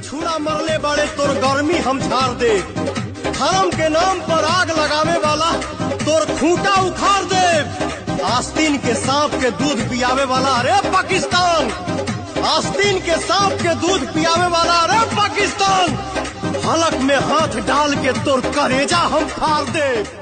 छछूड़ा मरले बड़े, तोर गर्मी हम झाड़ दे। धर्म के नाम पर आग लगावे वाला, तोर खूंटा उखाड़ दे। आस्तीन के सांप के दूध पियावे वाला, अरे पाकिस्तान! आस्तीन के सांप के दूध पियावे वाला, अरे पाकिस्तान! हलक में हाथ डाल के तोर करेजा हम फाड़ दे।